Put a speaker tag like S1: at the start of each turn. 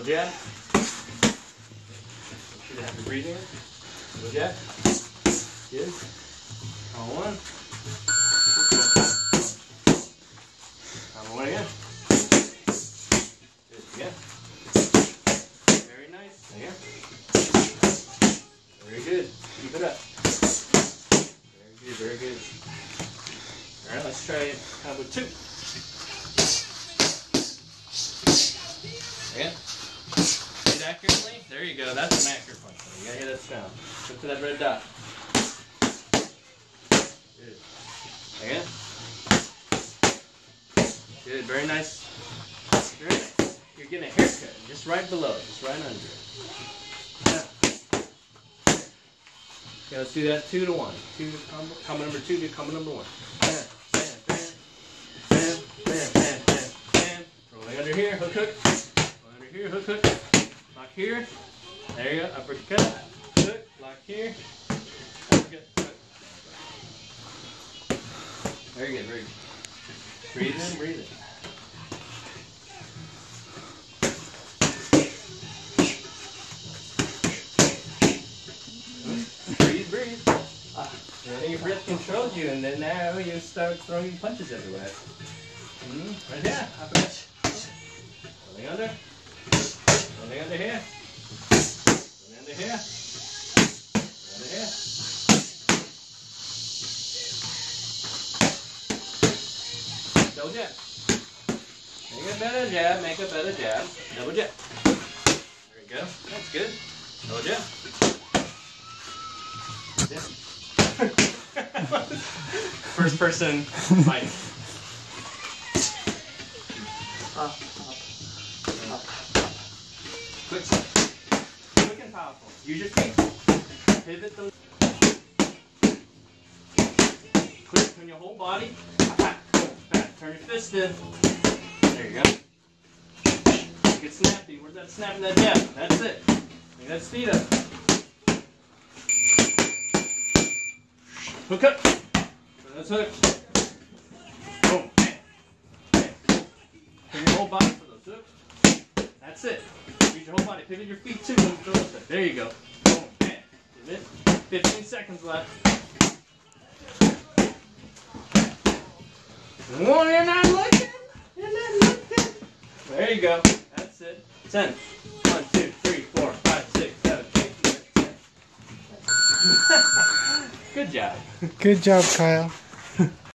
S1: Double jab. Make have your breathing. Double jab. Good. On one. On one again. Good. Again. Very nice. Again. Very good. Keep it up. Very good. Very good. All right. Let's try combo two. Accurately. There you go. That's an accurate punch. You gotta hit that down. Look to that red dot. Good. Again. Good. Very nice. Very nice. You're getting a haircut just right below just right under it. Okay, let's do that two to one. Two to combo, combo number two to combo number one. Bam, bam, bam, bam, bam, bam, bam. Rolling under here, hook, hook. Rolling under here, hook, hook. Here. There you go. Uppercut. Hook. Lock here. Uppercut. Hook. Very good, very good. Breathe in, breathe in. Breathe, breathe. Ah, your breath control you, and then now you start throwing punches everywhere. Mm, right there, uppercut. Rolling under. Rolling under here. Here. Double jab. Make a better jab, make a better jab. Double jab. There you go. That's good. Double jab. First person fight.
S2: Up,
S1: Quick step. Quick powerful. Use your feet. Pivot those. Quick, turn your whole body. Turn your fist in. There you go. Get snappy. Where's that snap in that jab? That's it. Bring that speed up. Hook up. That's hook. Boom. Turn your whole body for those hooks. That's it. Use your whole body. Pivot your feet too. Don't throw those. There you go. Boom. Pivot. 15 seconds left. One, you're not looking. You're not looking. There you go. That's it. 10. 1, 2, 3, 4, 5, 6, 7, 8, 9, 10. Good job.
S3: Good job, Kyle.